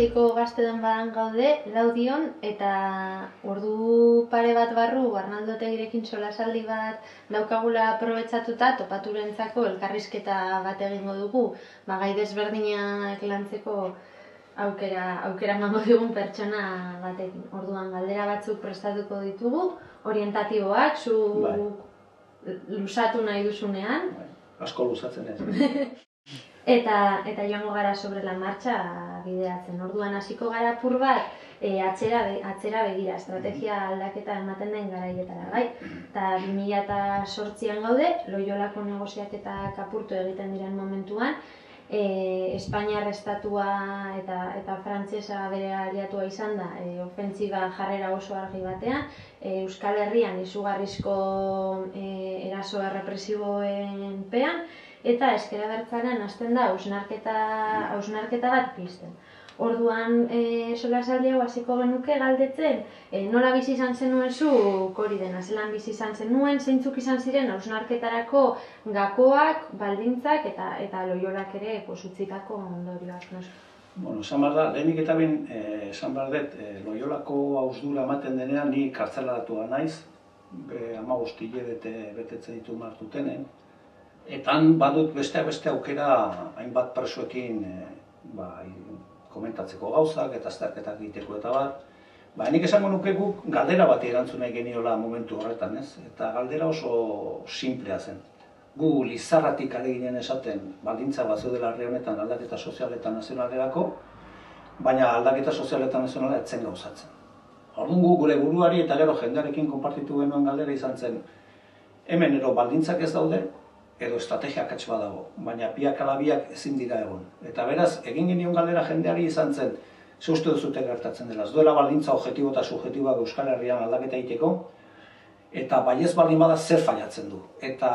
seiko gazte den badan gaude, laudion, eta ordu pare bat barru, Arnaldo Tegirekin solasaldi bat daukagula aprobetsatuta, topaturentzako elkarrizketa bat egingo dugu, ba, gai desberdinak lantzeko aukera, aukera emango dugun pertsona batekin. Orduan galdera batzuk prestatuko ditugu, orientatiboak, zu Bai. lusatu nahi duzunean, Bai, asko luzatzen ez. Eta, eta joango gara sobre la marcha bideratzen. Orduan hasiko gara apur bat e, atzera, be- atzera begira, estrategia aldaketa ematen den garaietara, bai? Eta 2008an gaude, Loiolako negoziaketak apurtu egiten diren momentuan, e, Espainiar estatua eta, eta frantsesa bere aliatua izan da, e, ofentsiba jarrera oso argi batean, e, Euskal Herrian izugarrizko e, eraso errepresiboen pean, eta eskera bertzaren hasten da hausnarketa, hausnarketa bat pizten. Orduan e, solasaldi hau hasiko genuke galdetzen, e, nola bizi izan zenuen zu hori dena, zelan bizi izan zenuen, zeintzuk izan ziren hausnarketarako gakoak, baldintzak eta eta loiolak ere pues, utzitako ondorioak. Nos. Bueno, esan behar da, lehenik eta bin, eh, esan behar dut, eh, loiolako hausdura ematen denean ni kartzelaratua naiz, be, ama bete betetzen ditu martutenen, eta badut besteak beste aukera hainbat presoekin eh, ba, komentatzeko gauzak eta azterketak egiteko eta bat. Ba, nik esango nuke guk galdera bat erantzun nahi geniola momentu horretan, ez? Eta galdera oso simplea zen. Gu lizarratik ari ginen esaten baldintza bat zeudela herri honetan aldaketa sozial eta nazionalerako, baina aldaketa sozial eta nazionala etzen gauzatzen. Orduan gu gure buruari eta gero jendearekin konpartitu genuen galdera izan zen, hemen ero baldintzak ez daude, edo estrategia akats bat dago, baina biak ala biak ezin dira egon. Eta beraz, egin genion galdera jendeari izan zen, ze uste duzute gertatzen dela, ez duela baldintza objektibo eta subjektiboak Euskal Herrian aldaketa egiteko, eta baiez baldin bada zer faiatzen du. Eta,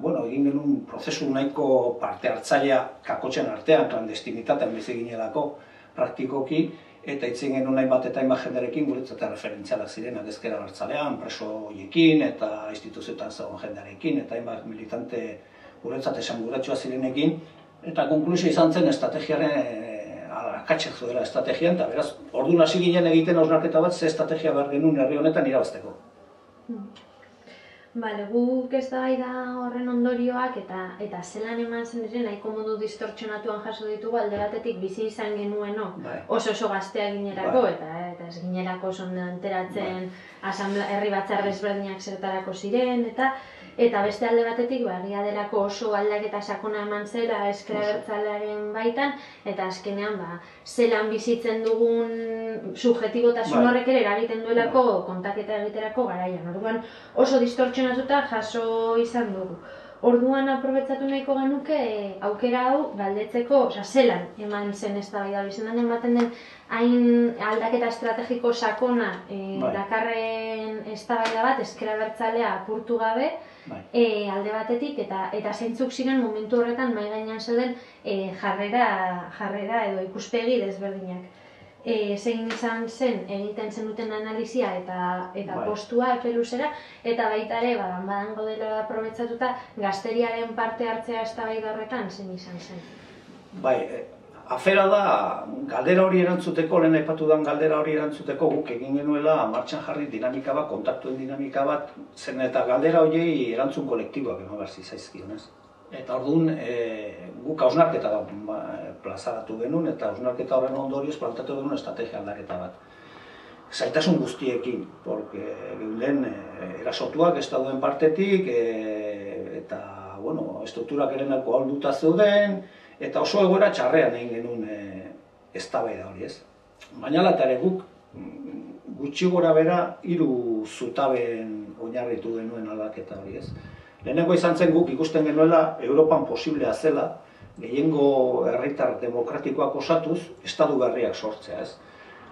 bueno, egin genuen prozesu nahiko parte hartzailea kakotzen artean, klandestinitatean bizi ginelako praktikoki, eta itzen genuen hainbat eta hainbat jendearekin guretzat referentzialak zirenak ezkera hartzalean, preso horiekin eta instituzioetan zegoen jendearekin, eta hainbat militante guretzat esan zirenekin, eta konklusio izan zen estrategiaren eh, akatsek zuela estrategian, eta beraz, orduan hasi ginen egiten hausnarketa bat, ze estrategia behar genuen herri honetan irabazteko. Bale, guk ez da da horren ondorioak eta eta zelan eman zen diren nahiko modu distortsionatuan jaso ditugu alde batetik bizi izan genuenok Bai. oso oso gaztea ginerako Bai. eta eta ez ginerako oso enteratzen asamblea herri batzar desberdinak zertarako ziren eta eta beste alde batetik ba egia delako oso aldaketa sakona eman zela abertzalearen baitan eta azkenean ba zelan bizitzen dugun subjetibotasun Bai. horrek ere eragiten duelako kontaketa egiterako garaian. Orduan oso distortsionatuta jaso izan dugu. Orduan aprobetsatu nahiko genuke e, aukera hau galdetzeko, osea, zelan eman zen eztabaida hori, zelan ematen den hain aldaketa estrategiko sakona e, Bai. dakarren eztabaida bat ezkera bertzalea apurtu gabe, Bai. e, alde batetik eta eta zeintzuk ziren momentu horretan mai gainean zeuden e, jarrera jarrera edo ikuspegi desberdinak. E, zein izan zen egiten zenuten analizia eta eta Bai. postua epe luzera eta baita ere badan badan godela aprobetsatuta gazteriaren parte hartzea eztabaida horretan zein izan zen. Bai, eh, afera da, galdera hori erantzuteko, lehen aipatu den galdera hori erantzuteko guk egin genuela martxan jarri dinamika bat, kontaktuen dinamika bat, zen eta galdera horiei erantzun kolektiboak eman behar zitzaizkion, ez? Eta orduan, e, guk hausnarketa bat ba, plazaratu genuen, eta hausnarketa horren ondorioz plantatu genuen estrategia aldaketa bat. Zaitasun guztiekin, porque geunden e, erasotuak ez dauden partetik, e, eta, bueno, estrukturak ere nahiko alduta zeuden, eta oso egoera txarrean egin genuen e, eztabaida hori, ez? Baina ere guk gutxi gora bera hiru zutaben oinarritu genuen aldaketa hori, ez? Lehenengo izan zen guk ikusten genuela Europan posiblea zela, gehiengo herritar demokratikoak osatuz, estadu berriak sortzea, ez?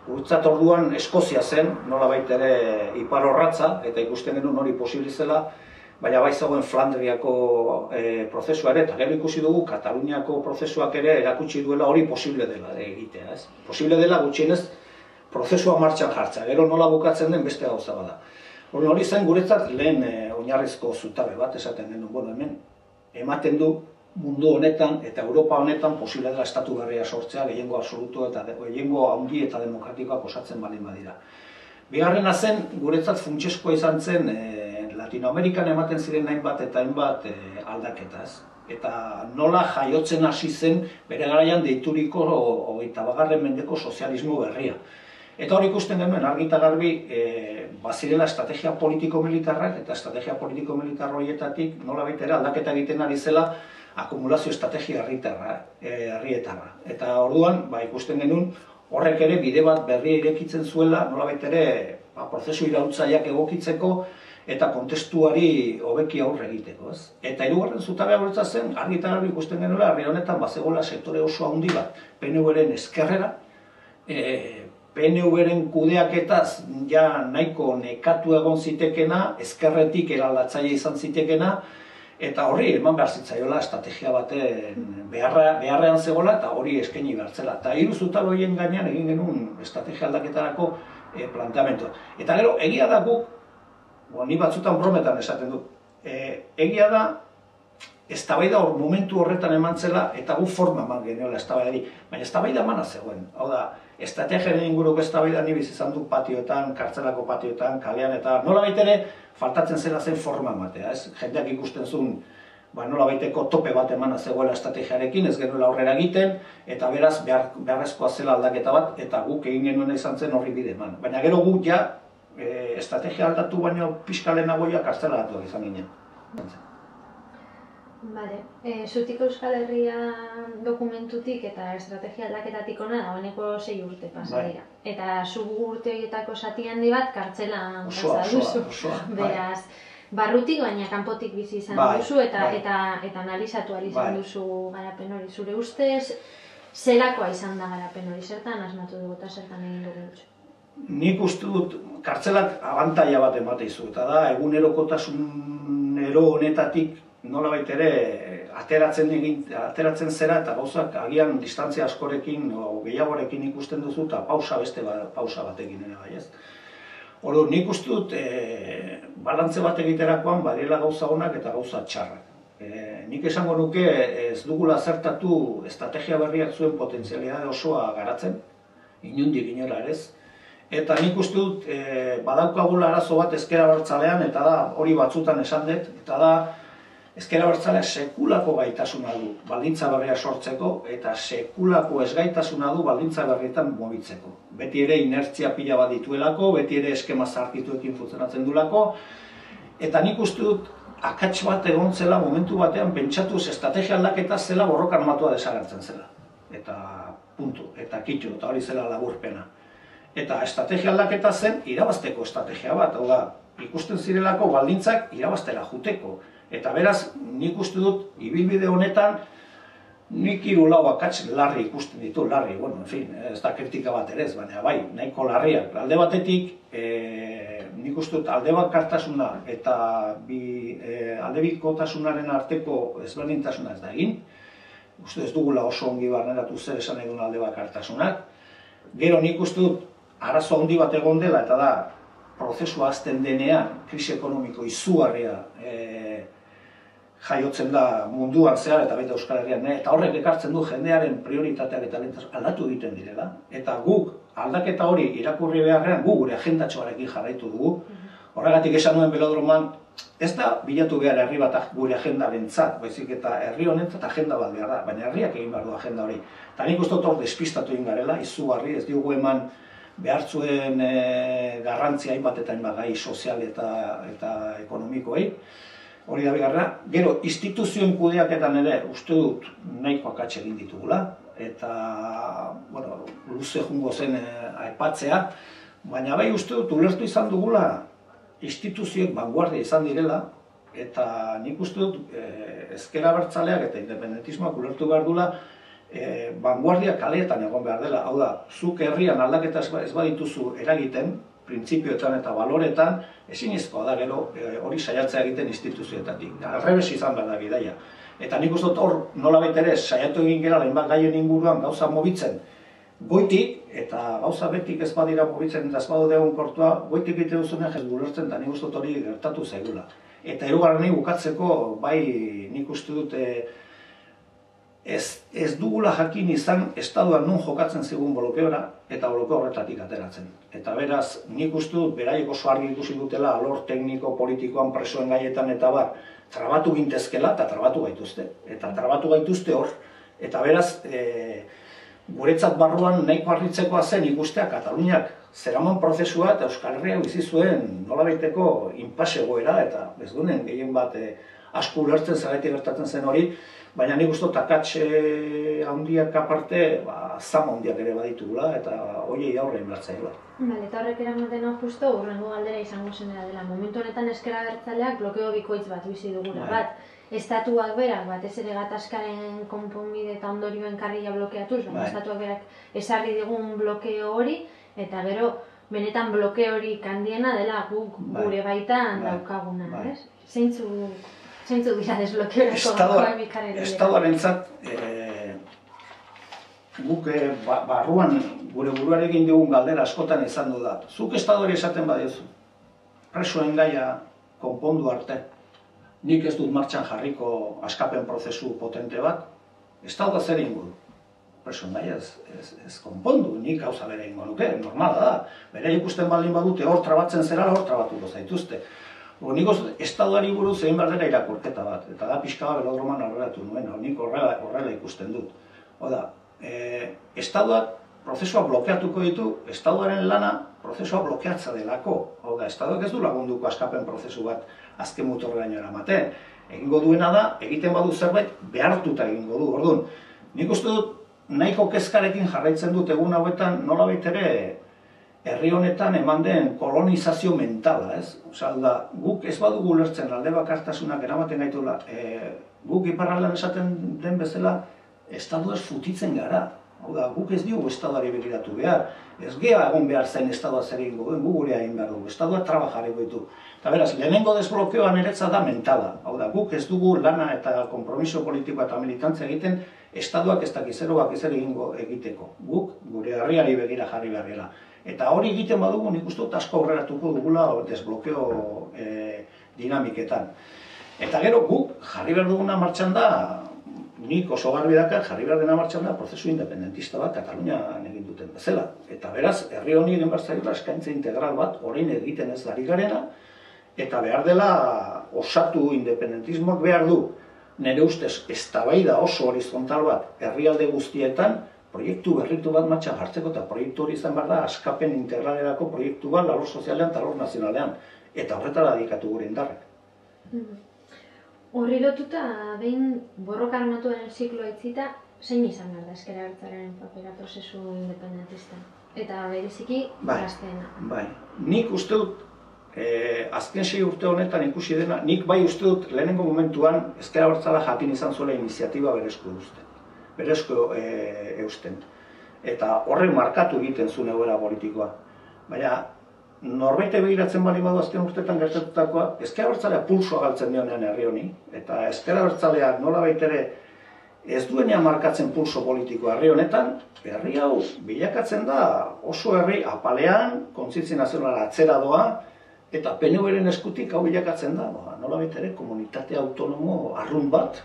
Guretzat orduan Eskozia zen, nola ere ipar horratza, eta ikusten genuen hori posible zela, baina bai zegoen Flandriako e, prozesua ere, eta gero ikusi dugu Kataluniako prozesuak ere erakutsi duela hori posible dela egitea, ez? Posible dela gutxienez prozesua martxan jartza, gero nola bukatzen den beste gauza bada. Hori zen guretzat lehen e, oinarrizko zutabe bat esaten genuen, bueno, hemen ematen du mundu honetan eta Europa honetan posible dela estatu berria sortzea gehiengo absolutu eta gehiengo handi eta demokratikoak osatzen baldin badira. Bigarrena zen, guretzat funtsezkoa izan zen, e, Latinoamerikan ematen ziren hainbat eta hainbat e, aldaketaz. Eta nola jaiotzen hasi zen bere garaian deituriko hogeita bagarren mendeko sozialismo berria. Eta hori ikusten genuen argita garbi e, bazirela estrategia politiko-militarrak eta estrategia politiko-militar horietatik nola baitera aldaketa egiten ari zela akumulazio estrategia herritarra, e, herrietarra. Eta orduan, ba, ikusten genuen horrek ere bide bat berria irekitzen zuela nola baitere ba, prozesu irautzaiak egokitzeko eta kontestuari hobeki aurre egiteko, ez? Eta hirugarren zutabea horretza zen, argita garbi ikusten genuela, herri honetan bazegola sektore oso handi bat, PNV-ren eskerrera, e, PNV-ren kudeaketaz ja nahiko nekatu egon zitekena, ezkerretik eraldatzaile izan zitekena, eta horri eman behar zitzaiola estrategia baten beharra, beharrean zegoela eta hori eskaini bertzela. Eta hiru zutab horien gainean egin genuen estrategia aldaketarako e, planteamentua. Eta gero, egia da guk, bo, ni batzutan brometan esaten dut, e, egia da eztabaida hor momentu horretan eman zela eta gu forma eman genioela eztabaidari, baina eztabaida emana zegoen. Hau da, estrategiaren inguruko eztabaida ni bizi du patioetan, kartzelako patioetan, kalean eta nola ere faltatzen zela zen forma ematea, ez? Jendeak ikusten zuen ba, nola baiteko tope bat emana zegoela estrategiarekin, ez genuela aurrera egiten, eta beraz behar, beharrezkoa zela aldaketa bat, eta guk egin genuen izan zen horri bide eman. Baina gero guk ja, e, estrategia aldatu baino pixkalen nagoia kartzela izan ginen. Vale. E, zutik Euskal Herria dokumentutik eta estrategia aldaketatik ona da honeko sei urte pasa bai. Eta zu urte horietako sati handi bat kartzelan pasa duzu. Osoa, bai. Beraz, barrutik baina kanpotik bizi izan bai, duzu eta, bai. eta eta analizatu ali izan bai. duzu garapen hori. Zure ustez, zelakoa izan da garapen hori? Zertan asmatu dugu eta zertan egin dugu Nik uste dut kartzelak abantaia bat emate izu, eta da egunerokotasun ero honetatik nola ere ateratzen egin ateratzen zera eta gauzak agian distantzia askorekin o gehiagorekin ikusten duzu eta pausa beste ba, pausa bat egin ere bai, ez. Ordu nik uste dut e, balantze bat egiterakoan badiela gauza onak eta gauza txarrak. E, nik esango nuke ez dugula zertatu estrategia berriak zuen potentzialidade osoa garatzen, inundik inora ez. Eta nik uste dut e, badaukagula arazo bat ezkera bertzalean eta da hori batzutan esan dut, eta da Ezkera bertzalea sekulako gaitasuna du baldintza berria sortzeko eta sekulako ezgaitasuna du baldintza berrietan mobitzeko. Beti ere inertzia pila bat dituelako, beti ere eskema zartituekin funtzionatzen dulako, eta nik uste dut akats bat egon zela momentu batean pentsatu estrategia aldaketa zela borrokan matua desagertzen zela. Eta puntu, eta kitxo, eta hori zela laburpena. Eta estrategia aldaketa zen irabazteko estrategia bat, hau da, ikusten zirelako baldintzak irabaztera juteko. Eta beraz, nik uste dut, ibilbide honetan, nik hiru lau akats larri ikusten ditu, larri, bueno, en fin, ez da kritika bat ere ez, baina bai, nahiko larriak. Alde batetik, e, nik uste dut, alde bat kartasuna eta bi, e, alde bikotasunaren arteko ezberdintasuna ez da egin, uste ez dugula oso ongi barneratu zer esan egun alde bat kartasunak. Gero nik uste dut, arazo handi bat egon dela, eta da, prozesua azten denean, krisi ekonomiko izugarria, e, jaiotzen da munduan zehar eta baita Euskal Herrian, eta horrek ekartzen du jendearen prioritateak eta lentaz aldatu egiten direla. Eta guk aldaketa hori irakurri beharrean gu gure agendatxoarekin jarraitu dugu. Horregatik esan nuen belodroman, ez da bilatu behar herri bat gure agenda bentzat, baizik eta herri honentzat agenda bat behar da, baina herriak egin behar du agenda hori. Eta nik uste hor despistatu egin garela, izugarri, ez diogu eman behartzuen e, garrantzia hainbat eta hainbat gai sozial eta, eta ekonomikoei hori da bigarra. Gero, instituzioen kudeaketan ere, uste dut, nahiko akatxe egin ditugula, eta, bueno, luze jungo zen eh, aipatzea, baina bai uste dut, ulertu izan dugula, instituzioek vanguardia izan direla, eta nik uste dut, eh, ezkera bertzaleak eta independentismoak ulertu behar dula, eh, vanguardia kaleetan egon behar dela. Hau da, zuk herrian aldaketa ez badituzu eragiten, printzipioetan eta baloretan, ezinezkoa da gero e, hori saiatzea egiten instituzioetatik. Arrebes izan behar da bidaia. Eta nik uste hor nola ere saiatu egin gara lehenbat gaien inguruan gauza mobitzen goitik, eta gauza betik ez badira mobitzen eta ez badu degun kortua, goitik egite duzunean jes gulertzen eta nik uste hori gertatu zaigula. Eta erugarren bukatzeko, bai nik uste dute ez, ez dugula jakin izan estaduan nun jokatzen zigun blokeora eta blokeo horretatik ateratzen. Eta beraz, nik uste dut, beraiek oso argi ikusi dutela, alor tekniko, politikoan, presoen gaietan eta bar, trabatu gintezkela eta trabatu gaituzte. Eta trabatu gaituzte hor, eta beraz, e, guretzat barruan nahiko harritzekoa zen ikustea Kataluniak zeraman prozesua eta Euskal Herria bizi zuen nola baiteko inpasegoera eta ez duen gehien bat e, asko ulertzen zergatik gertatzen zen hori, Baina nik uste takatxe handiak aparte, ba, zama handiak ere baditugula eta hoiei aurre inbertzaila. Bale, eta horrek eramaten hau justo, urrengo galdera izango zenera dela. Momentu honetan eskera bertzaleak blokeo bikoitz bat bizi dugula bai. bat. Estatuak berak, bat ez ere gatazkaren konponbide eta ondorioen karrila blokeatuz, baina bai. estatuak berak esarri digun blokeo hori, eta gero, benetan blokeo hori kandiena dela guk bai. gure baitan bai. daukaguna, bai. ez? Zeintzu Zeintzuk dira desblokeorako Estaduaren zat, e, guk e, barruan gure buruarekin dugun galdera askotan izan du da. Zuk estaduari esaten badiozu, presoen gaia konpondu arte, nik ez dut martxan jarriko askapen prozesu potente bat, estadua zer ingo du. Presoen gaia ez, ez, ez konpondu, nik gauza bere ingo nuke, normala da. Bere ikusten baldin badute hor trabatzen zera, hor trabatuko zaituzte. Nik estaduari buruz egin behar dela irakurketa bat, eta da pixka bat belodroman horrelatu nuen, nik horrela, horrela ikusten dut. Oda, e, estaduak prozesua blokeatuko ditu, estaduaren lana prozesua blokeatza delako. Oda, estaduak ez du lagunduko askapen prozesu bat azken mutor eramaten. Egingo duena da, egiten badu zerbait, behartuta egingo du. Orduan, nik uste dut, nahiko kezkarekin jarraitzen dut egun hauetan nola ere herri honetan eman den kolonizazio mentala, ez? Osea, da, guk ez badugu ulertzen alde bakartasunak eramaten gaitula, e, guk iparraldean esaten den bezala, estatu ez futitzen gara. Hau da, guk ez diogu estatuari begiratu behar. Ez gea egon behar zain estatua zer egin gu gurea egin behar dugu, estatua trabajare goitu. Eta beraz, lehenengo desblokeoa niretza da mentala. Hau da, guk ez dugu lana eta kompromiso politikoa eta militantzia egiten, estatuak ez dakizeroak ez egingo egiteko. Guk, gure herriari begira jarri behar Eta hori egiten badugu nik uste dut asko aurreratuko dugula desblokeo e, dinamiketan. Eta gero guk jarri behar duguna martxan da, nik oso garbi dakar jarri behar dena martxan da prozesu independentista bat Katalunia egin duten bezala. Eta beraz, herri honi egin behar eskaintza integral bat, orain egiten ez dari garena, eta behar dela osatu independentismoak behar du, nire ustez, ez oso horizontal bat herrialde guztietan, proiektu berritu bat matxan jartzeko eta proiektu hori izan behar da askapen integralerako proiektu bat lalor sozialean eta lalor nazionalean. Eta horretara dedikatu gure indarrek. Mm-hmm. Horri lotuta, behin borroka armatuaren zikloa itzita, zein izan behar da eskera hartzaren papera prozesu independentista? Eta bereziki, bai, bai. Nik uste dut, eh, azken sei urte honetan ikusi dena, nik bai uste dut lehenengo momentuan eskera hartzala jakin izan zuela iniziatiba berezko duzten berezko e, eusten. Eta horrek markatu egiten zuen egoera politikoa. Baina, norbaite begiratzen bali badu azken urtetan gertatutakoa, ezkera bertzalea pulsoa galtzen dionean herri honi, eta ezkera bertzaleak nola baitere ez duenean markatzen pulso politikoa herri honetan, herri hau bilakatzen da oso herri apalean, kontzitzi nazionala atzera doa, eta PNV-ren eskutik hau bilakatzen da, ba, nola baitere komunitate autonomo arrun bat,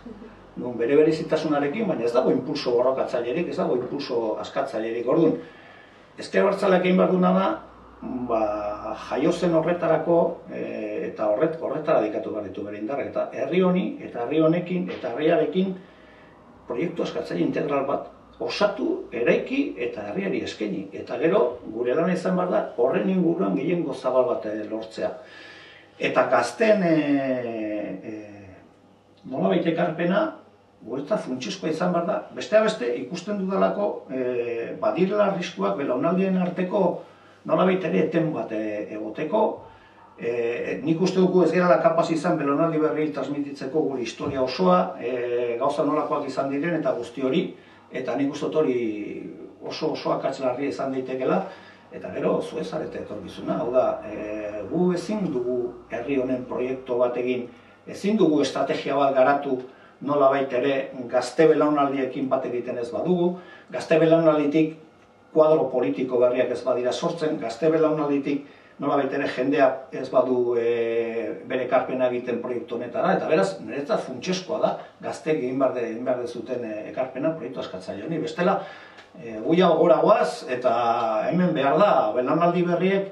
non bere berezitasunarekin, baina ez dago impulso borrokatzailerik, ez dago impulso askatzailerik. Orduan, ezker bartzaleak egin behar duna da, ba, jaiozen horretarako e, eta horret, horretara dikatu behar ditu bere indarra. Eta herri honi, eta herri honekin, eta herriarekin proiektu askatzaile integral bat osatu, eraiki eta herriari eskaini. Eta gero, gure lan izan behar da, horren inguruan gehiengo zabal bat eh, lortzea. Eta gazten e, e, nola baita ekarpena, guretza funtsizkoa izan behar da, besteak beste ikusten dudalako e, badirela arriskuak belaunaldien arteko nola ere eten bat e, egoteko, e, nik uste dugu ez gara kapaz izan belaunaldi berri transmititzeko gure historia osoa, e, gauza nolakoak izan diren eta guzti hori, eta nik uste hori oso osoak atxelarri izan daitekela, eta gero zuez arete etorbizuna, hau da, e, gu ezin dugu herri honen proiektu bat egin, ezin dugu estrategia bat garatu nola ere gazte belaunaldiekin bat egiten ez badugu, gazte belaunalditik kuadro politiko berriak ez badira sortzen, gazte belaunalditik nola ere jendea ez badu e, bere karpena egiten proiektu honetara, eta beraz, niretzat funtseskoa da, gazte egin behar, de, egin behar dezuten e, ekarpena proiektu askatzaile honi. Bestela, e, guia gora guaz, eta hemen behar da, belanaldi berriek,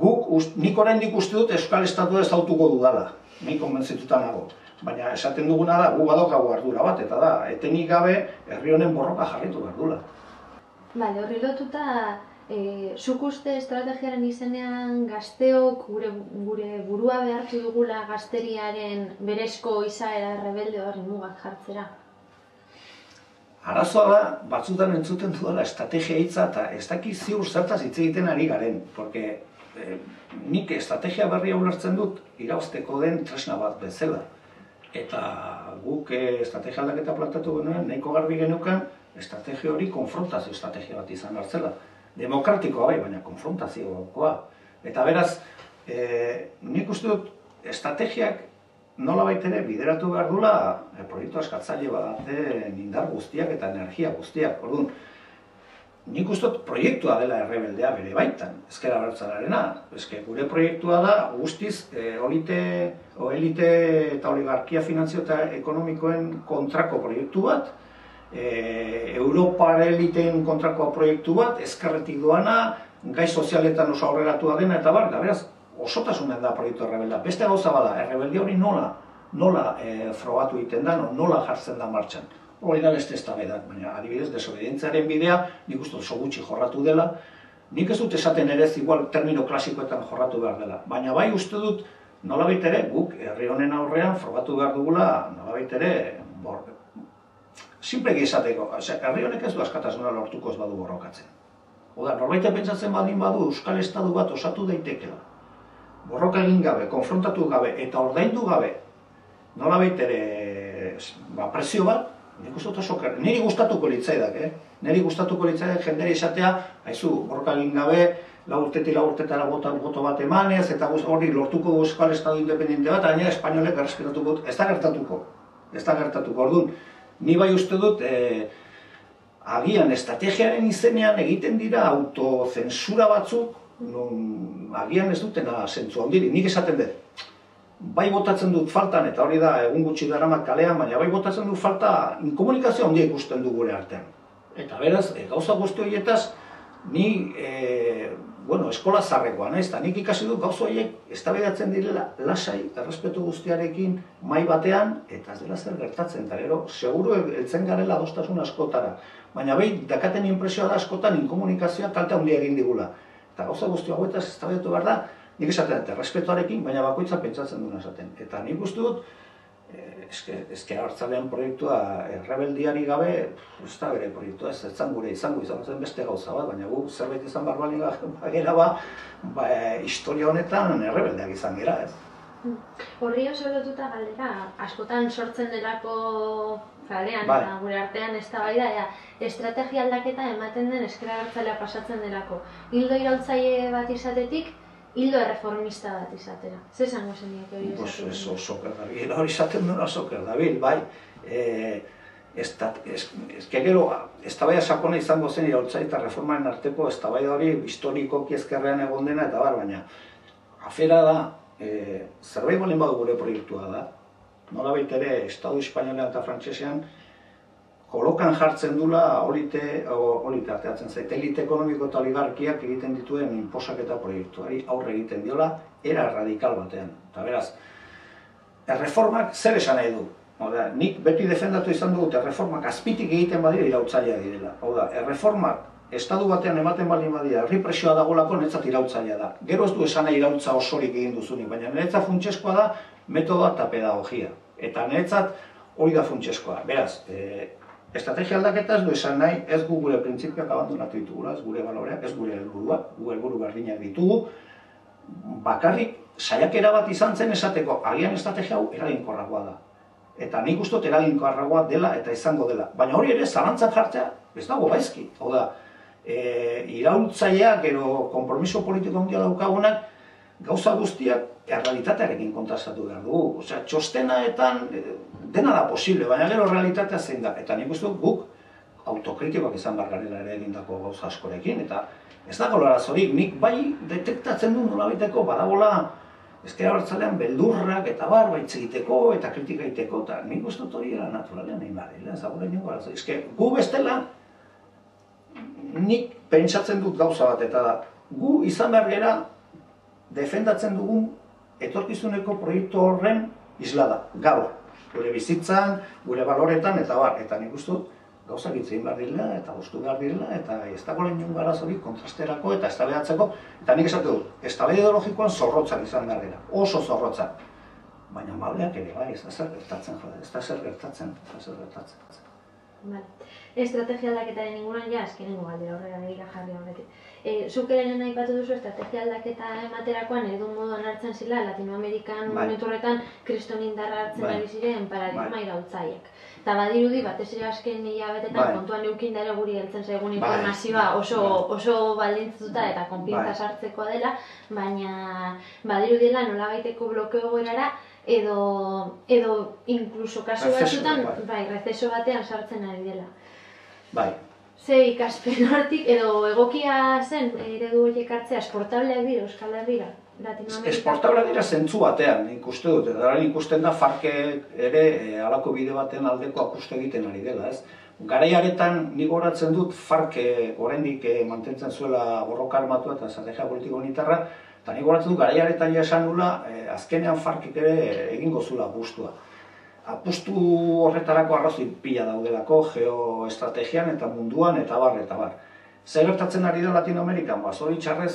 guk, ust, nik oraindik uste dut Euskal Estatu ez autuko dudala, nik konbentzituta nago. Baina esaten duguna da, gu badokagu ardura bat, eta da, etenik gabe herri honen borroka jarritu behar dula. Bale, horri lotuta, e, zuk uste estrategiaren izenean gazteok gure, gure burua behartu dugula gazteriaren berezko izaera rebelde horri mugak jartzera? Arazoa da, batzutan entzuten dudala estrategia hitza eta ez daki ziur zertaz hitz egiten ari garen, porque eh, nik estrategia berria ulertzen dut irauzteko den tresna bat bezala. Eta guk eh, estrategia aldaketa plantatu genuen, nahiko garbi genukan, estrategia hori konfrontazio estrategia bat izan hartzela demokratikoa bai, baina konfrontazioa. Eta beraz, e, nik uste dut, estrategiak nola ere bideratu behar dula e, proiektu askatzaile bat indar guztiak eta energia guztiak. Orduan, nik uste dut proiektua dela errebeldea bere baitan, ezkera bertzararena. Ezke, gure proiektua da guztiz e, olite, o elite eta oligarkia finanzio eta ekonomikoen kontrako proiektu bat, e, Europar eliten kontrako proiektu bat, ezkerretik doana, gai sozialetan oso aurreratua dena, eta bar, da beraz, osotasunen da proiektu errebelda. Beste gauza bada, errebeldi hori nola, nola e, frogatu egiten da, nola jartzen da martxan. Hori da beste ez da baina adibidez, desobedientziaren bidea, nik uste oso gutxi jorratu dela, nik ez dut esaten ere ez igual termino klasikoetan jorratu behar dela, baina bai uste dut, nola ere, guk herri honen aurrean frogatu behar dugula, nola ere, simple izateko, herri honek ez du askatasuna lortuko ez badu borrokatzen. Oda, norbaita pentsatzen badin badu Euskal Estadu bat osatu daitekela. Borroka egin gabe, konfrontatu gabe eta ordaindu gabe, nola ere ba, presio bat, nik uste oso niri gustatuko litzaidak, eh? Niri gustatuko litzaidak jenderi izatea, haizu, borroka egin gabe, lau urtetik lau urtetara bota boto bat emanez, eta hori lortuko Euskal Estadu independiente bat, baina espainolek errespetatuko, ez da gertatuko. Ez da gertatuko, orduan, Ni bai uste dut, e, agian estrategiaren izenean egiten dira autozensura batzuk, non agian ez dutena zentzu handiri. Nik esaten dut, bai botatzen dut faltan, eta hori da, egun gutxi daramak kalean, baina bai botatzen dut falta, inkomunikazio handia ikusten du gure artean. Eta beraz, e, gauza guzti horietaz, ni e, bueno, eskola zarrekoa, nahiz, eta nik ikasi dut gauzo horiek eztabaidatzen direla lasai, errespetu guztiarekin mai batean, eta ez dela zer gertatzen, eta gero, seguru eltzen garela adostasun askotara. Baina behi, dakaten impresioa da askotan inkomunikazioa kalte handia egin digula. Eta gauza guzti hauetaz eztabaidatu behar da, nik esaten dut, errespetuarekin, baina bakoitza pentsatzen duen esaten. Eta nik uste dut, eske, eske hartzalean proiektua errebeldiari gabe, ez da bere proiektua, ez zan gure izango izan zen beste gauza bat, baina gu zerbait izan barbali bagera ba, ba, historia honetan errebeldeak izan gira, ez. Hmm. Horri oso lotuta galdera, askotan sortzen delako kalean, bai. gure artean ez da bai da, estrategia aldaketa ematen den eskera pasatzen delako. Hildo irautzaile bat izatetik, hildo erreformista bat izatera. Zer zango zen hori pues eso, soker dabil, hori izaten duna soker dabil, bai. E, ez, ez, ez, gero, ez sakona izango zen irautza eta reformaren arteko ez hori historiko kiezkerrean egon dena eta bar, baina afera da, e, zerbait balen badu gure proiektua da, nola ere, Estado Espainolean eta Frantsesean, kolokan jartzen dula olite, olite arteatzen zait, elite ekonomiko eta oligarkiak egiten dituen inposaketa proiektuari aurre egiten diola, era radikal batean. Eta beraz, erreformak zer esan nahi du? Oda, nik beti defendatu izan dugut, erreformak azpitik egiten badira irautzailea direla. Oda, erreformak estadu batean ematen baldin badira, herri presioa dagolako netzat irautzailea da. Gero ez du esan irautza osorik egin duzunik, baina netzat funtsezkoa da metodoa eta pedagogia. Eta netzat hori da funtsezkoa. Beraz, e, Estrategia aldaketa ez du esan nahi, ez gu gure printzipioak abandonatu ditugula, ez gure baloreak, ez gure helburua, gu helburu berdinak ditugu. Bakarrik, saiakera bat izan zen esateko, agian estrategia hau eraginkorragoa da. Eta nik ustot eraginkorragoa dela eta izango dela. Baina hori ere, zalantzak jartzea, ez dago baizki. Hau da, e, iraultzaileak edo kompromiso politiko handia daukagunak, gauza guztiak errealitatearekin kontrastatu behar dugu. Osea, txostenaetan dena da posible, baina gero realitatea zein da. Eta nik uste guk autokritikoak izan behar garela ere egindako gauza askorekin, eta ez dago arazorik, nik bai detektatzen du nolabiteko badagola ezkera hartzalean beldurrak eta bar baitz egiteko eta kritika egiteko, eta nik uste hori era naturalean egin behar, ez dago lehen arazo. Ez gu bestela, nik pentsatzen dut gauza bat, eta da, gu izan behar gera defendatzen dugun etorkizuneko proiektu horren islada, gaur, gure bizitzan, gure baloretan, eta bar, eta nik uste dut, gauzak hitzein behar direla, eta guztu behar direla, eta ez dago lehen joan garazori kontrasterako eta estabeatzeko, eta nik esate dut, estabe ideologikoan zorrotzak izan behar dira, oso zorrotzak. Baina mauleak ere, bai, ez da zer gertatzen, jode, ez da zer gertatzen, ez da zer gertatzen. Vale. Estrategia aldaketaren inguruan, ja, azkenengo galdera horrela begira jarri horretik. E, zuk ere nahi batu duzu estrategia aldaketa ematerakoan edo moduan hartzen zila Latinoamerikan bai. momentu horretan kriston indarra hartzen bai. ari ziren paradigma bai. irautzaiek. Eta badirudi batez ere azken hilabetetan bai. kontuan eukin dara guri heltzen zaigun bai. informazioa oso, bai. oso baldintzuta eta konpinta bai. sartzeko dela, baina badirudiela nola baiteko blokeo goerara edo, edo inkluso kasu batzutan, bai. bai, receso batean sartzen ari dela. Bai. Ze ikaspen hortik edo egokia zen eredu horiek hartzea esportableak dira Euskal Herriera? Esportabla dira zentzu batean, ikuste dut, eta ikusten da farke ere e, alako bide baten aldeko akuste egiten ari dela, ez? Garaiaretan nik horatzen dut farke oraindik e, mantentzen zuela borroka armatu eta estrategia politiko unitarra, eta nik horatzen dut garaiaretan esan nula, e, azkenean farkek ere egingo zula gustua. Apustu horretarako arrazoi pila daudelako, geoestrategian eta munduan eta bar, eta bar. Zer gertatzen ari da Latinoamerikan, ba, zori txarrez,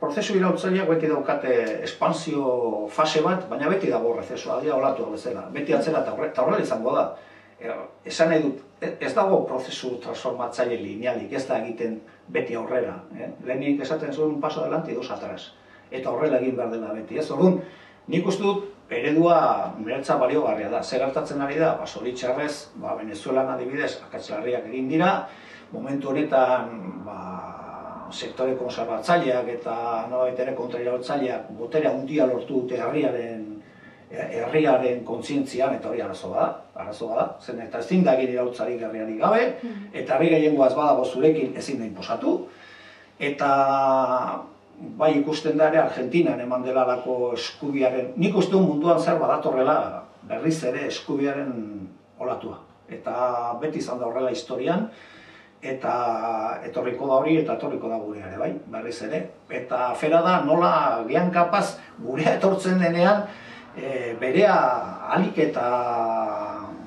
prozesu irautzaileak beti daukate espansio fase bat, baina beti dago recesoa, adia olatu bezala, beti atzera eta horrela izango da. Esan nahi dut, ez dago prozesu transformatzaile linealik, ez da egiten beti aurrera. Eh? Lehenik esaten zuen paso adelante, dos atrás. Eta horrela egin behar dela beti. Ez orduan, nik uste dut, eredua balio baliogarria da. Zer hartatzen ari da, ba, zoritxarrez, ba, Venezuelan adibidez, akatzlarriak egin dira, momentu honetan, ba, sektore konservatzaileak eta nolabait ere kontrairatzaileak botere handia lortu dute herriaren herriaren kontzientzian eta hori arazo da, arazo da, zen eta ezin da egin irautzarik herriari gabe, mm. eta herri gehiengoaz badago zurekin ezin da inposatu, eta bai ikusten da ere Argentinan eman dela lako eskubiaren, nik uste munduan zer badatorrela berriz ere eskubiaren olatua, eta beti izan da horrela historian, eta etorriko da hori eta etorriko da gure ere, bai, berriz ere. Eta fera da nola gean kapaz gurea etortzen denean e, berea alik eta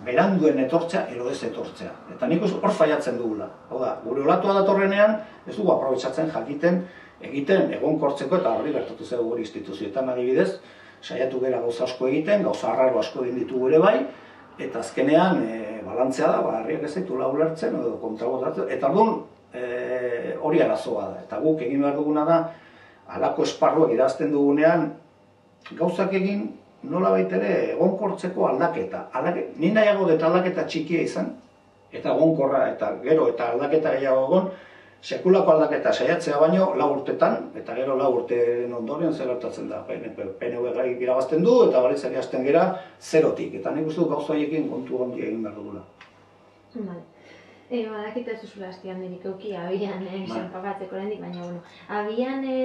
beranduen etortzea edo ez etortzea. Eta nik hor faiatzen dugula. Hau da, gure olatua datorrenean ez dugu aprobetsatzen jakiten egiten egonkortzeko eta hori gertatu zego gure instituzioetan adibidez, saiatu gera gauza asko egiten, gauza arraro asko egin ditugu ere bai, eta azkenean e, balantzea da, ba, herriak ez zaitu laulertzen edo kontrabotatzen, eta orduan e, hori arazoa da. Eta guk egin behar duguna da, alako esparruak idazten dugunean, gauzak egin nola ere egonkortzeko aldaketa. Aldake, ni nahiago dut aldaketa txikia izan, eta egonkorra, eta gero eta aldaketa gehiago egon, sekulako aldaketa saiatzea baino lau urtetan, eta gero lau urteen ondoren zer gertatzen da. PNV gai irabazten du, eta baliz ere hasten gera zerotik. Eta nik uste du gauza haiekin kontu gondi egin behar dugula. Vale. E, badakita ez duzula hastian denik euki, abian, eh, izan pagatzeko lendik, baina, bueno, abian e,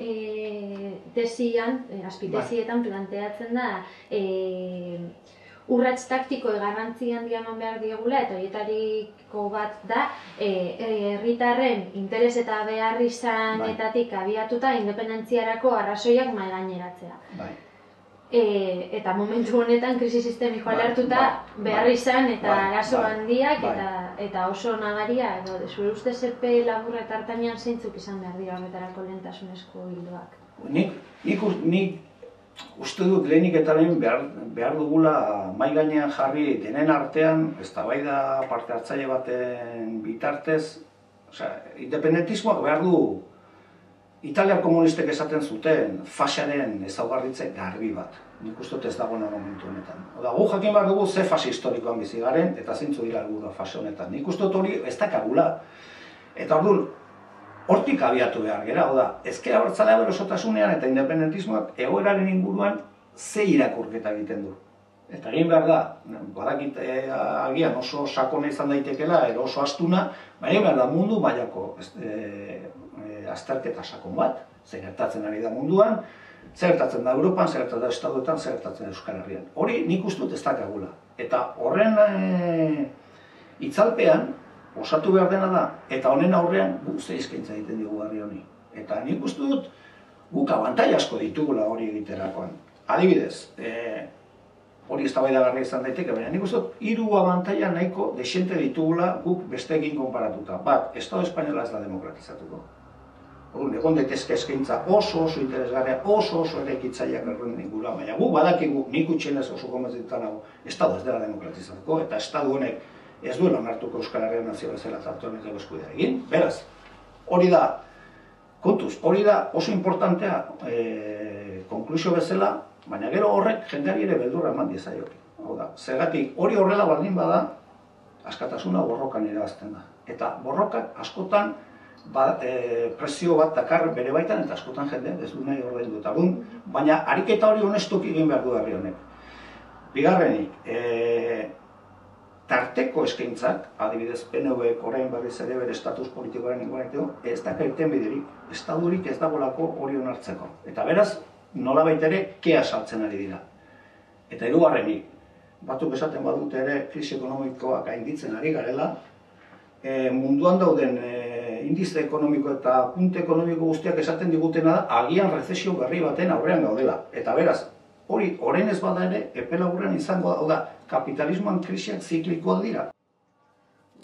e, tesian, e, aspitesietan planteatzen da, e, urrats taktiko garrantzi handia eman behar diegula eta horietariko bat da e, e, herritarren e, interes eta behar izanetatik bai. abiatuta independentziarako arrazoiak mai gaineratzea. Bai. E, eta momentu honetan krisi sistemikoa bai. hartuta bai. behar izan eta bai. arazo bai. handiak bai. eta, eta oso nagaria edo zure uste zepe laburra eta hartanian zeintzuk izan behar dira horretarako lehentasunezko hildoak. Nik, nik, nik uste dut lehenik eta lehen behar, behar dugula mai gainean jarri denen artean, ez da bai da parte hartzaile baten bitartez, osea, independentismoak behar du Italiar komunistek esaten zuten fasearen ezaugarritze garbi bat. Nik uste dut ez dago momentu honetan. Oda, gu jakin behar dugu ze fase historikoan bizi garen, eta zintzu dira helburua fase honetan. Nik uste hori ez dakagula. Eta orduan, hortik abiatu behar gera, da, ezkera bertzalea berosotasunean eta independentismoak egoeraren inguruan ze irakurketa egiten du. Eta egin behar da, badakit e, agian oso sakona izan daitekela, ero oso astuna, baina behar da mundu mailako e, e, azterketa sakon bat, zer gertatzen ari da munduan, zer gertatzen da Europan, zer gertatzen da Estadoetan, zer gertatzen da Euskal Herrian. Hori nik uste dut ez dakagula. Eta horren e, itzalpean, osatu behar dena da, eta honen aurrean, gu ze eskaintza egiten dugu harri honi. Eta nik uste dut, guk abantai asko ditugula hori egiterakoan. Adibidez, e, hori ez da izan daiteke, baina nik uste dut, hiru abantaia nahiko desente ditugula guk besteekin konparatuta. Bat, Estado Espainola ez da demokratizatuko. Orduan, egon detezke eskaintza oso oso interesgarria, oso oso ere ekitzaiak erren ingura, baina gu badakigu nik utxenez oso komentzitan hau, Estado ez dela demokratizatuko, eta Estado honek ez duela onartuko Euskal Herria nazio bezala zartu honek eskudea egin. Beraz, hori da, kontuz, hori da oso importantea e, konklusio bezala, baina gero horrek jendeari ere beldurra eman diezaio. Hau da, zergatik hori horrela baldin bada, askatasuna borrokan irabazten da. Eta borrokak askotan ba, e, presio bat dakar bere baitan eta askotan jende ez du nahi ordaindu eta baina ariketa hori honestuk egin behar du herri honek. Bigarrenik, e, tarteko eskaintzak, adibidez PNV orain berriz ere bere status politikoaren inguruan ez da kaiten biderik, estadurik ez dagolako hori onartzeko. Eta beraz, nola ere, kea saltzen ari dira. Eta hirugarrenik, batzuk esaten badute ere krisi ekonomikoa gainditzen ari garela, e, munduan dauden e, indize ekonomiko eta punte ekonomiko guztiak esaten digutena da, agian rezesio berri baten aurrean gaudela. Eta beraz, hori, orain ez bada ere, epela izango da, da, kapitalismoan krisiak ziklikoa dira.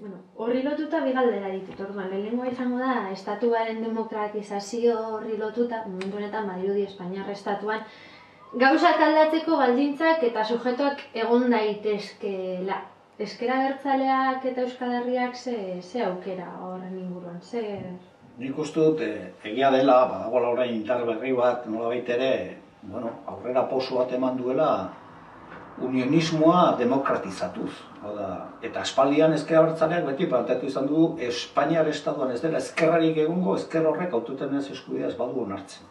Bueno, horri lotuta bigaldera ditut, orduan, lehenengoa izango da, estatuaren demokratizazio horri lotuta, momentu honetan badirudi Espainiar estatuan, gauzak aldatzeko baldintzak eta sujetoak egon daitezkeela. Eskera bertzaleak eta Euskal Herriak ze, ze aukera horren inguruan, ze... Nik uste dut, eh, egia dela, badagoela horrein intar berri bat, nola ere, bueno, aurrera poso bat eman duela, unionismoa demokratizatuz. Oda, eta espaldian ezker bertzaleak beti planteatu izan du Espainiar Estatuan ez dela ezkerrarik egungo ezker horrek aututen ez eskubidea ez badu onartzen.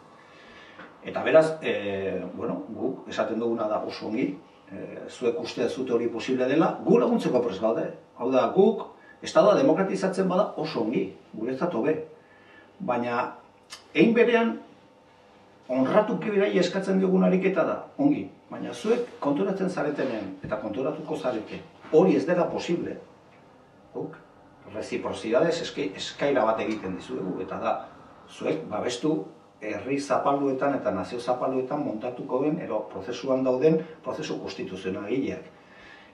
Eta beraz, e, bueno, guk esaten duguna da oso ongi, e, zuek ustea zute hori posible dela, gu laguntzeko prez bade. Hau da, guk Estatua demokratizatzen bada oso ongi, guretzat hobe. Baina, egin berean, onratu kibirai eskatzen diogun ariketa da, ongi. Baina zuek konturatzen zaretenen eta konturatuko zarete, hori ez dela posible. Huk, reciprocidades eskaira bat egiten dizuegu, eta da, zuek babestu herri zapalduetan eta nazio zapalduetan montatuko den, ero prozesuan dauden prozesu konstituzionalileak.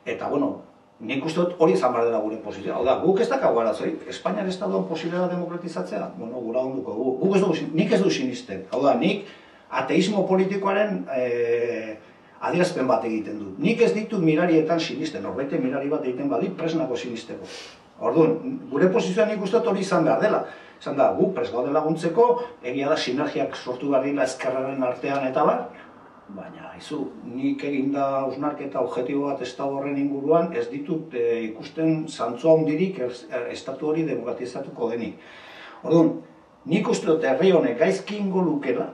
Eta, bueno, nik uste dut hori izan dela gure posizioa. Hau da, guk ez dakago arazoi, Espainiar Estaduan posibilea demokratizatzea, bueno, gura honduko, guk ez du, nik ez du sinisten. Hau da, nik ateismo politikoaren e, adierazpen bat egiten du. Nik ez ditut mirarietan sinisten, horbete mirari bat egiten badi presnako sinisteko. Orduan, gure posizioa nik uste hori izan behar dela. Izan da, gu pres gaude laguntzeko, egia da sinergiak sortu behar dira ezkerraren artean eta bar, baina, izu, nik eginda usnarketa objetibo bat ez horren inguruan, ez ditut e, ikusten zantzua hondirik estatu hori demokratizatuko denik. Orduan, nik uste dut herri honek gaizki ingo lukela,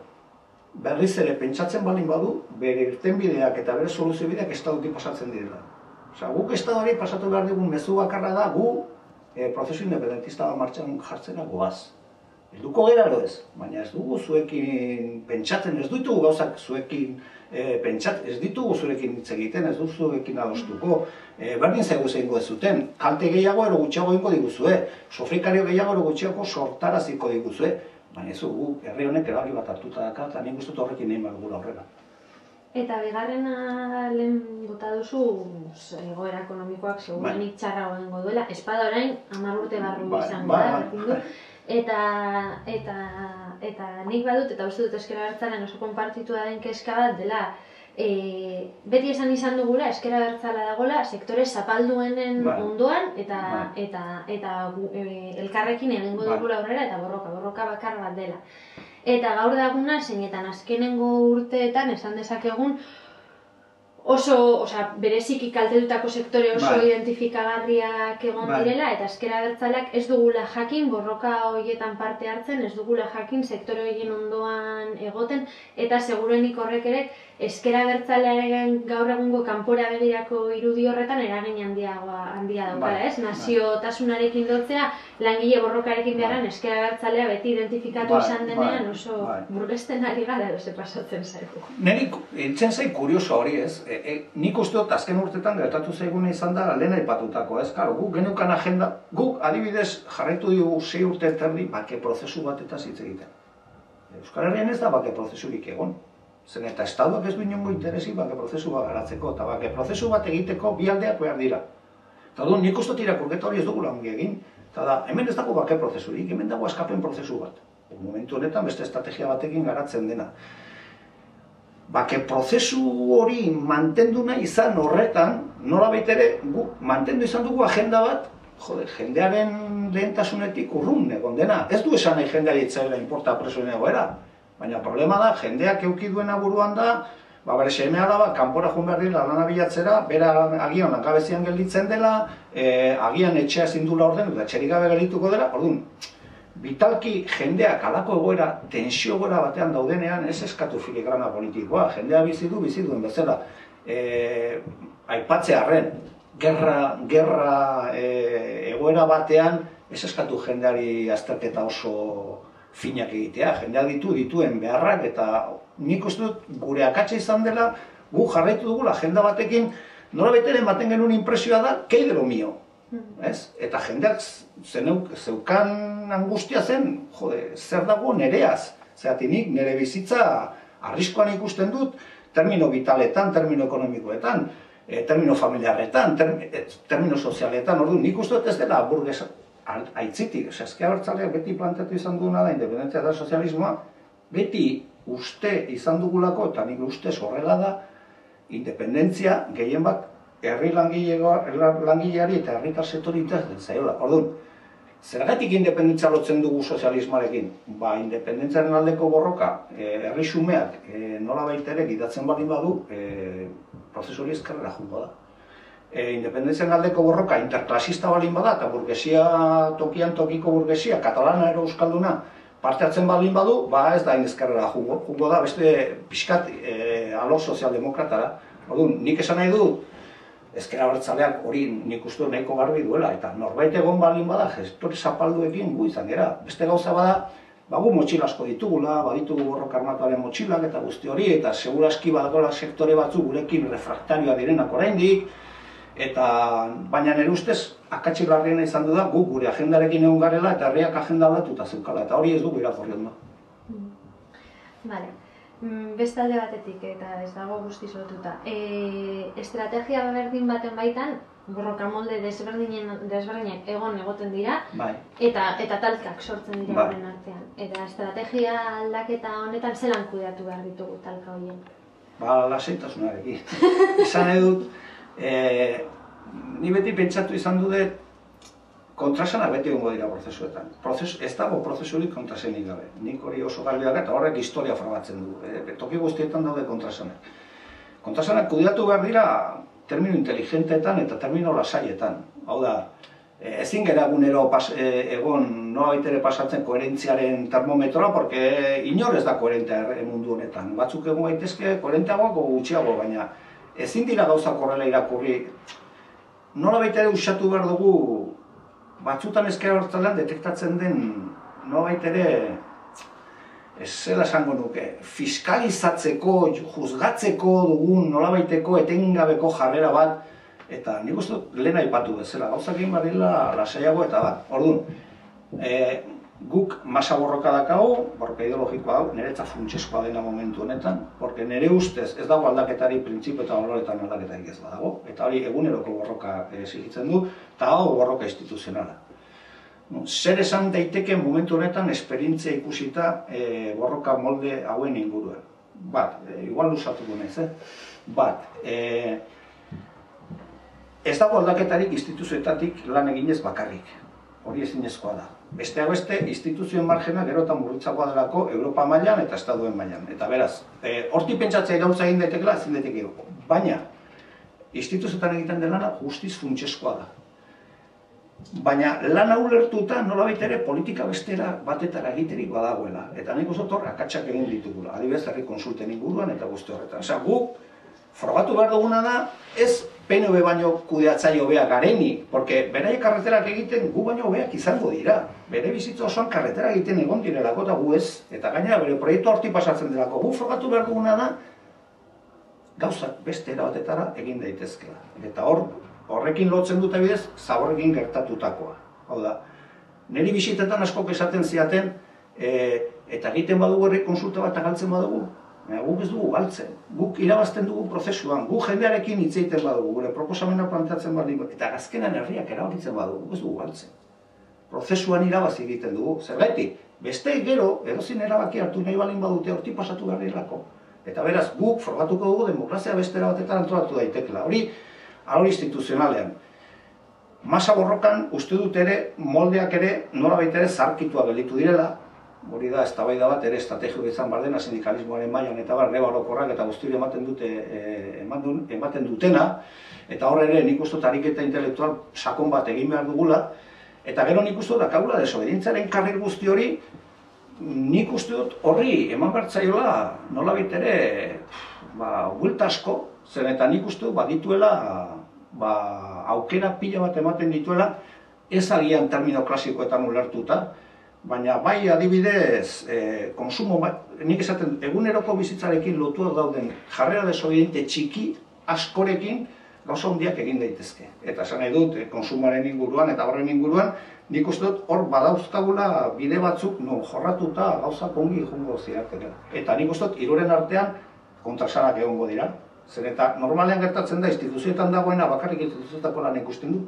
berriz ere pentsatzen balin badu, bere irtenbideak eta bere soluziobideak estadutik pasatzen direla. Osa, guk estatuari pasatu behar dugun mezu bakarra da, gu e, prozesu independentista martxan jartzena goaz. Elduko gera ero ez, baina ez dugu zuekin pentsatzen, ez ditugu gauzak zuekin e, pentsat, ez ditugu zurekin hitz egiten, ez du zuekin adostuko. E, berdin zaigu zein ez zuten, kalte gehiago ero gutxiago ingo diguzue, sofrikario gehiago ero gutxiago sortaraziko diguzue, baina ez dugu herri honek erabaki bat hartuta daka, eta nik guztut horrekin nahi gura horrela. Eta bigarrena lehen bota duzu egoera ekonomikoak segurenik bai. txarra goengo duela. Espada orain, hamar urte barru bai, izango bai, da, bai. Eta, eta, eta nik badut, eta uste dut eskera bertzaren oso konpartitua den keska bat dela, e, beti esan izan dugula, eskera bertzala dagola, sektore zapalduenen bai. ondoan, eta, bai. eta, eta, e, elkarrekin egingo bai. dugula aurrera, eta borroka, borroka bakar bat dela. Eta gaur daguna, zeinetan azkenengo urteetan esan dezakegun oso, osea, bereziki kaltetutako sektore oso bai. identifikagarriak egon bai. direla eta eskera bertzaleak ez dugula jakin borroka horietan parte hartzen, ez dugula jakin sektore horien ondoan egoten eta segurenik horrek ere eskera bertzalearen gaur egungo kanpora begirako irudi horretan eragin handiagoa handia daukala, Bai, ez? Naziotasunarekin dotzea, langile borrokarekin beran eskera bertzalea beti identifikatu Bai, izan denean bai, oso bai. burgesten ari gara edo ze pasatzen zaigu. Neri, entzen zai kurioso hori ez, e, e, nik uste dut azken urtetan gertatu zaiguna izan da lehen aipatutako ez, karo, guk genukan agenda, guk adibidez jarraitu dugu sei urte terdi bake prozesu bat eta hitz egiten. Euskal Herrian ez da bake prozesurik egon. Zen eta estatuak ez du inongo interesi bake prozesu bat garatzeko, eta bake prozesu bat egiteko bi aldeak behar dira. Eta du, nik uste dut irakurketa hori ez dugu ongi egin. Eta da, hemen ez dago bake prozesurik, hemen dago askapen prozesu bat. Momentu honetan beste estrategia batekin garatzen dena bake prozesu hori mantendu nahi izan horretan, nola ere, gu, mantendu izan dugu agenda bat, jode, jendearen lehentasunetik urrun egon dena. Ez du esan nahi jendeari etzaila inporta presoen egoera, baina problema da, jendeak euki duena buruan da, ba, bere seme alaba, kanpora joan behar dira lana bilatzera, bera agian langabezian gelditzen dela, e, agian etxea ezin dula orden, eta txerik gabe geldituko dela, orduan, Bitalki jendeak alako egoera, tensio egoera batean daudenean ez eskatu filigrana politikoa. Jendea bizi du, bizi duen bezala. E, aipatzearren, gerra, gerra e, egoera batean ez eskatu jendeari azterketa oso finak egitea. Jendea ditu dituen beharrak eta nik uste dut gure akatsa izan dela gu jarraitu dugu agenda batekin nola beteren baten genuen impresioa da, kei de lo mio. Ez? Eta jendeak zeneuk, zeukan angustia zen, jode, zer dago nereaz. Zeratik nik nire bizitza arriskoan ikusten dut, termino vitaletan, termino ekonomikoetan, e, termino familiarretan, term, e, termino sozialetan, ordu nik uste dut ez dela burgues aitzitik, esazkia bertzaleak beti planteatu izan duguna da, independentzia eta sozialismoa, beti uste izan dugulako, eta nik uste horrela da, independentzia gehien bat herri langileari eta herritar sektoritas den zaiola. Orduan, zergatik independentzia lotzen dugu sozialismoarekin? Ba, independentziaren aldeko borroka, e, herri xumeak e, nola ere gidatzen baldin badu, e, prozesu hori ezkerrera jungo da. E, independentziaren aldeko borroka interklasista baldin bada, eta burgesia tokian tokiko burgesia, katalana ero euskalduna, parte hartzen baldin badu, ba ez da inezkerrera jungo, jungo da, beste pixkat e, alor sozialdemokratara. Orduan, nik esan nahi dut, ezkera bertzaleak hori nik uste nahiko garbi duela, eta norbait egon balin bada, gestore zapalduekin gu izan gera. Beste gauza bada, bagu motxila asko ditugula, baditugu borroka armatuaren motxilak eta guzti hori, eta seguraski badagoela sektore batzu gurekin refraktarioa direnak oraindik, eta baina nire ustez, akatsi larriena izan du da, gu gure agendarekin egon garela eta herriak agenda aldatuta zeukala, eta hori ez dugu irakorri ondo. Vale. Mm, Beste alde batetik, eta ez dago guztiz lotuta. E, estrategia berdin baten baitan, borroka molde desberdinen, desberdinak egon egoten dira, Bai. eta eta talkak sortzen dira Bai. artean. Eta estrategia aldaketa honetan zelan kudeatu behar ditugu talka horien. Ba, lasaitasunarekin. Izan nahi dut, e, ni beti pentsatu izan dut kontrasanak beti egongo dira prozesuetan. Prozesu, ez dago prozesurik kontrasenik gabe. Nik hori oso garbi dakat, eta horrek historia formatzen du. E, toki guztietan daude kontrasanak. Kontrasanak kudeatu behar dira termino inteligenteetan eta termino lasaietan. Hau da, e, ezin gara egunero pas, e, egon noa baitere pasatzen koherentziaren termometroa, porque inor ez da koherentea mundu honetan. Batzuk egon gaitezke koherenteagoak gutxiago, baina ezin dira gauza korrela irakurri. Nola ere usatu behar dugu batzutan ezkera hortzalean detektatzen den nolabait ere ez zela esango nuke, fiskalizatzeko, juzgatzeko dugun nolabaiteko etengabeko jarrera bat, eta nik uste dut lehen aipatu bezala, gauzak egin badila lasaiago eta bat. Orduan, e, guk masa borroka dakago, borroka ideologikoa hau, niretzat funtseskoa dena momentu honetan, porque nire ustez ez dago aldaketari printzipio eta baloretan aldaketarik ez badago, eta hori eguneroko borroka exigitzen du, eta hau borroka instituzionala. Zer esan daiteke momentu honetan esperientzia ikusita e, borroka molde hauen inguruen. Bat, e, igual lusatuko naiz, eh? Bat, e, ez dago aldaketarik instituzioetatik lan eginez bakarrik. Hori ezinezkoa da. Besteak beste, instituzioen margena gerotan murritzagoa delako Europa mailan eta Estaduen mailan. Eta beraz, e, hortik pentsatzea irautza egin daitekela, ezin daiteke. Baina, instituzioetan egiten delana guztiz funtseskoa da. baina lan hau lertuta nola ere politika bestera batetara egiterik badagoela. Eta nik uste hor akatsak egin ditugula, adibidez herri konsulten inguruan eta guzti horretan. Osea, guk frogatu behar duguna da, ez PNV baino kudeatzaile hobea gareni, porque beraie karreterak egiten gu baino hobeak izango dira. Bere bizitza osoan karretera egiten egon direlako eta gu ez, eta gaina bere proiektu horti pasatzen delako. Gu frogatu behar duguna da, gauzak beste erabatetara egin daitezkela. Eta hor, horrekin lotzen dute bidez, zaborrekin gertatutakoa. Hau da, niri bisitetan asko esaten ziaten, e, eta egiten badugu herri konsulta bat galtzen badugu, guk ez dugu galtzen. Guk irabazten dugu prozesuan, guk jendearekin hitz egiten badugu, gure proposamena planteatzen badugu, eta gazkenan herriak erabakitzen badugu, guk ez dugu galtzen. Prozesuan irabazi egiten dugu, zergatik, beste gero, edozin erabaki hartu nahi balin badute horti pasatu behar Eta beraz, guk formatuko dugu demokrazia bestera batetan antolatu daitekela. Hori, hori instituzionalean. Masa borrokan uste dut ere, moldeak ere, nola baita ere, zarkitua gelitu direla. Hori da, ez bat ere estrategio izan bardena sindikalismoaren mailan eta bar, reba eta guztire ematen, dute, e, ematen dutena. Eta hor ere, nik uste ariketa intelektual sakon bat egin behar dugula. Eta gero nik uste dut, akaula desobedientzaren karril guzti hori, nik uste dut horri eman bertzaiola nola ere ba, asko, zen eta nik uste dut badituela ba, aukera pila bat ematen dituela ez agian termino klasikoetan ulertuta, baina bai adibidez e, konsumo bat, nik esaten eguneroko bizitzarekin lotuak dauden jarrera desobediente txiki askorekin gauza hondiak egin daitezke. Eta esan nahi dut, e, konsumaren inguruan eta horren inguruan, nik uste dut hor badauzkagula bide batzuk non jorratuta gauza kongi jungo ziakera. Eta nik uste dut iruren artean kontrasanak egongo dira. Zer eta normalean gertatzen da instituzioetan dagoena bakarrik instituzioetako lan ikusten du.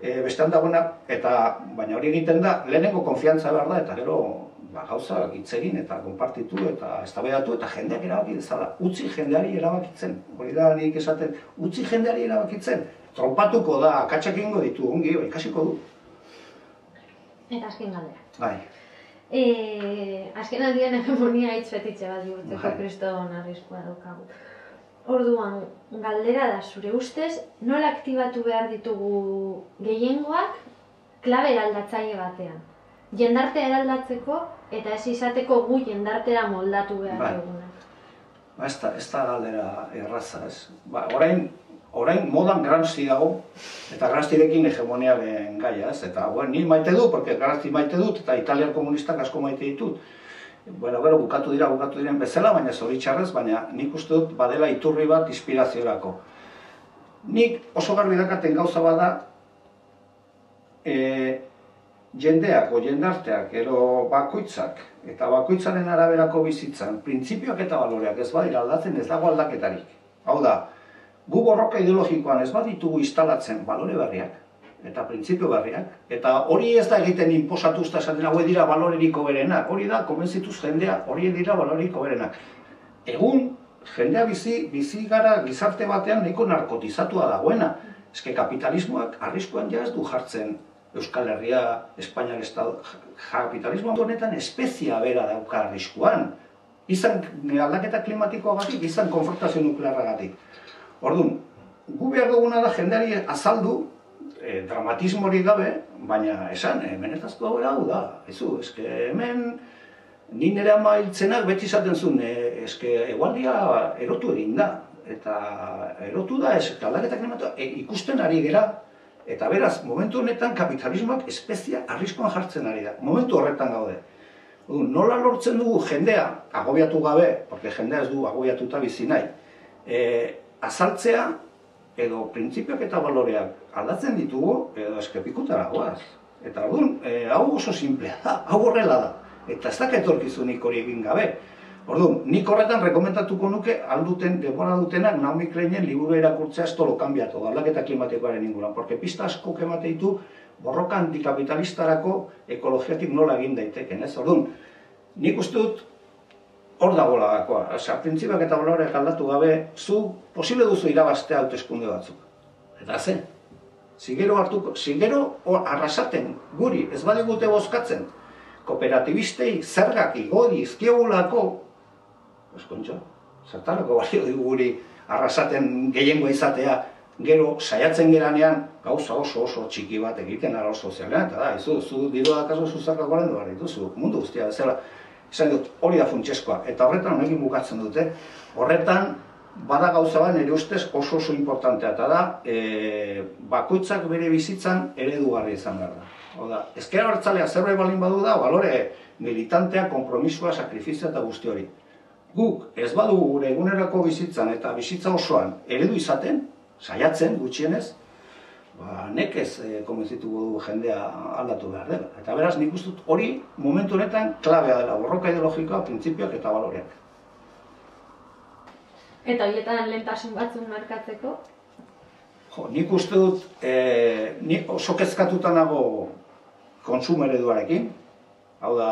E, bestean dagoena eta baina hori egiten da lehenengo konfiantza behar da eta gero ba, gauza egin eta konpartitu eta eztabaidatu eta jendeak erabaki dezala. Utzi jendeari erabakitzen. Hori da nik esaten utzi jendeari erabakitzen. Trompatuko da, akatsak egingo ditu, ongi, ikasiko du. Eta azken galdera. Bai. E, azken aldian hegemonia hitz fetitxe bat jurtzeko bai. kriston arriskua daukagu. Orduan, galdera da, zure ustez, nola aktibatu behar ditugu gehiengoak klabe eraldatzaile batean? Jendarte eraldatzeko eta ez izateko gu jendartera moldatu behar bai. duguna. Ba, ez da, ez da galdera erraza, ez. Ba, orain, orain modan granzi dago, eta granzirekin hegemoniaren gaia, ez? Eta, bueno, ni maite du, porque granzi maite dut, eta italiar komunistak asko maite ditut. Bueno, gero, bukatu dira, bukatu diren bezala, baina zoritxarrez, baina nik uste dut badela iturri bat inspiraziorako. Nik oso garbi dakaten gauza bada, e, jendeak, o jendarteak, ero bakoitzak, eta bakoitzaren araberako bizitzan, printzipioak eta baloreak ez badira aldatzen ez dago aldaketarik. Hau da, gu borroka ideologikoan ez baditugu instalatzen balore berriak, eta printzipio berriak, eta hori ez da egiten inposatu da esaten hau dira baloreriko berenak, hori da, konbentzituz jendea, hori dira baloreriko berenak. Egun, jendea bizi, bizi gara gizarte batean nahiko narkotizatua dagoena. Eske kapitalismoak arriskoan ja ez du jartzen Euskal Herria, Espainiak Estado, kapitalismo honetan espezia bera dauka arriskuan. Izan aldaketa klimatikoagatik, izan konfrontazio nuklearragatik. Orduan, gu behar duguna da jendeari azaldu, e, dramatismori gabe, baina esan, e, menetazko hau da, ezu, eske hemen, ni nire ama hiltzenak beti izaten zuen, e, eske egualdia erotu egin da, eta erotu da, ez, eta aldaketak e, ikusten ari gera, eta beraz, momentu honetan kapitalismoak espezia arriskoan jartzen ari da, momentu horretan gaude. Nola lortzen dugu jendea, agobiatu gabe, porque jendea ez du agobiatuta bizi nahi, e, azaltzea edo printzipioak eta baloreak aldatzen ditugu edo eskepikutara goaz. Eta orduan, e, hau oso simplea da, hau horrela da. Eta ez dakit etorkizunik hori egin gabe. Orduan, nik horretan rekomendatuko nuke alduten, denbora dutenak Naomi Kleinen liburu irakurtzea ez tolo kanbiatu da, aldaketa klimatikoaren inguruan. Porque pista asko kemate ditu borroka antikapitalistarako ekologiatik nola egin daiteken, ez? Orduan, nik uste dut hor dago lagakoa. Osea, printzipioak eta baloreak aldatu gabe, zu posible duzu irabaztea hauteskunde batzuk. Eta ze? Zigero hartuko, zigero arrasaten guri, ez badigute bozkatzen, kooperatibistei zergak igodi izkiogulako, eskontxo, zertarako balio dugu guri arrasaten gehiengo izatea gero saiatzen geranean gauza oso oso txiki bat egiten ara sozialean, eta da, izu, zu diru da kaso zuzaka goren behar dituzu, mundu guztia bezala. Izan dut, hori da funtseskoa, eta horretan honekin bukatzen dute, horretan bada gauza bat nire ustez oso oso importantea, eta da, e, bakoitzak bere bizitzan eredugarri izan behar da. Oda, ezkera hartzalea zerbait balin badu da, balore militantea, kompromisoa, sakrifizia eta guzti hori. Guk ez badugu gure egunerako bizitzan eta bizitza osoan eredu izaten, saiatzen gutxienez, ba, nekez e, du jendea aldatu behar dela. Eta beraz, nik uste hori momentu honetan klabea dela, borroka ideologikoa, printzipioak eta baloreak. Eta horietan lehentasun batzuk markatzeko? Jo, nik uste dut, e, nik oso kezkatuta nago konsumo ereduarekin, hau da,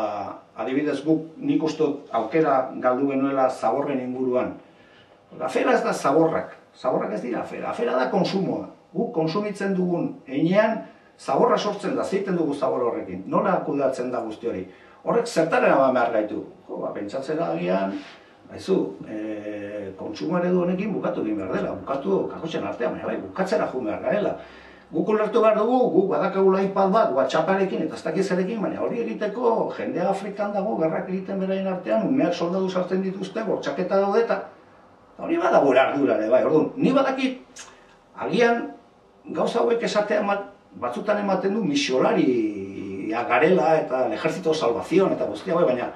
adibidez guk nik uste aukera galdu genuela zaborren inguruan. Afera ez da zaborrak, zaborrak ez dira afera, afera da konsumoa. Guk konsumitzen dugun einean zaborra sortzen da, zeiten dugu zabor horrekin. Nola akudatzen da guzti hori? Horrek zertaren ama behar gaitu. Jo, ba, pentsatzen da agian, baizu, e, konsumo eredu honekin bukatu egin behar dela, bukatu kakotxen artean, bai, bukatzera jo behar garela. Guk ulertu behar dugu, guk badakagula ipad bat, WhatsApparekin eta ez dakiz baina hori egiteko jendea Afrikan dago, gerrak egiten beraien artean, umeak soldadu sartzen dituzte, bortxaketa daude eta hori bada gure ardura, bai, orduan, ni badakit, agian gauza hauek esatea batzutan ematen du misiolari garela eta ejertzito salvazion eta guztia bai, baina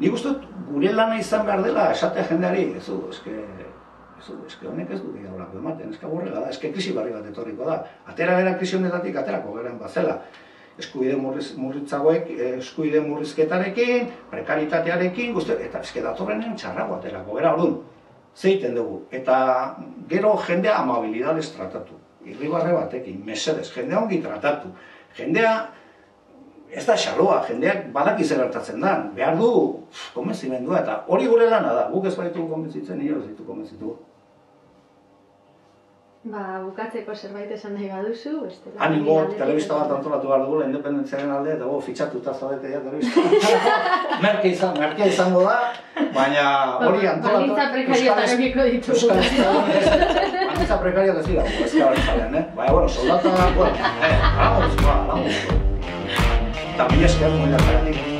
nik uste gure lana izan behar dela esatea jendeari, ez du, eske, ez du, eske honek ez du horako ematen, eske borrega da, eske krisi barri bat etorriko da. Atera gara krisi honetatik, aterako garen bazela. Eskubide murriz, murritzagoek, eskubide murrizketarekin, prekaritatearekin, guzti, eta eske datorrenen txarrago aterako gara, orduan, zeiten dugu. Eta gero jendea amabilidades tratatu. Irribarre batekin, mesedez, jendea ongi tratatu. Jendea ez da xaloa, jendeak badaki zer hartatzen da, behar du konbenzimendua, eta hori gure lana da, guk ez baitu konbentzitzen, nire ez ditu konbentzitu. Ba, bukatzeko zerbait esan nahi baduzu, beste da. Animo, telebista bat antolatu behar dugula, independentziaren alde, eta bo, fitxatu eta zaudete ja telebista. merke izan, merke izango da, baina hori antolatu. Banitza prekariotan egiko ditugu. Banitza prekariotan ez dira, ez da, eh? Baina, bueno, soldata, bueno, eh, hagamos, ba, hagamos. También es que es muy